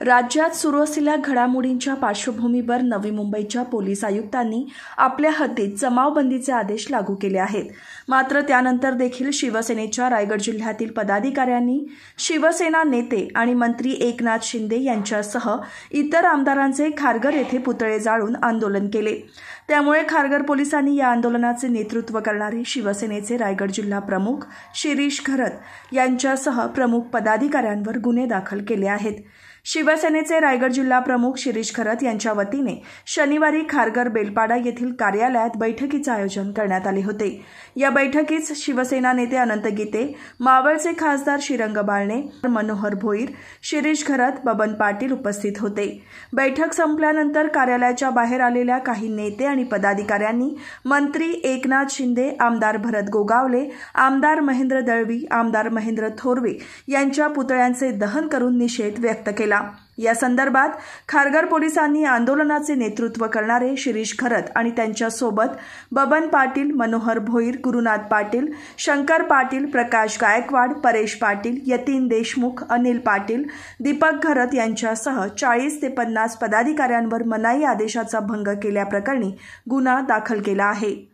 राज्यात सुरू असलेल्या घडामोडींच्या पार्श्वभूमीवर नवी मुंबईच्या पोलीस आयुक्तांनी आपल्या हद्दीत जमावबंदीचे आदेश लागू केले आहेत. मात्र त्यानंतर देखील शिवसेनेच्या रायगड जिल्ह्यातील पदाधिकाऱ्यांनी शिवसेना नेते आणि मंत्री एकनाथ शिंदे यांच्यासह इतर आमदारांचे खारघर येथे पुतळे जाळून आंदोलन केले. त्यामुळे खारघर पोलिसांनी या आंदोलनाचे नेतृत्व करणारे शिवसेनेचे रायगड जिल्हा प्रमुख शिरीष घरत यांच्यासह प्रमुख पदाधिकाऱ्यांवर गुन्हे दाखल केले आहेत. शिवसेनेचे रायगड जिल्हा प्रमुख शिरीष खरत यांच्या वतीने शनिवारी खारघर बेलपाडा येथील कार्यालयात बैठकीचं आयोजन करण्यात आले होते. या बैठकीत शिवसेना नेते अनंत गीते मावळचे खासदार श्रीरंग बाळणे मनोहर भोईर शिरीष खरत बबन पाटील उपस्थित होते. बैठक संपल्यानंतर कार्यालयाच्या बाहेर आलेल्या काही नेते आणि पदाधिकाऱ्यांनी मंत्री एकनाथ शिंदे आमदार भरत गोगावले आमदार महेंद्र दळवी आमदार महेंद्र थोरवे यांच्या पुतळ्यांचे दहन करून निषेध व्यक्त केला. या संदर्भात खारघर पोलिसांनी आंदोलनाचे नेतृत्व करणारे शिरीष खरत आणि त्यांच्यासोबत बबन पाटील मनोहर भोईर गुरुनाथ पाटील शंकर पाटील प्रकाश गायकवाड परेश पाटील यतीन देशमुख अनिल पाटील दीपक घरत यांच्यासह चाळीस ते पन्नास पदाधिकाऱ्यांवर मनाई आदेशाचा भंग केल्याप्रकरणी गुन्हा दाखल केला आहे.